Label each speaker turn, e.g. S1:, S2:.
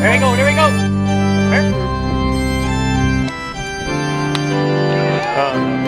S1: There
S2: we go, there we go. There. Um.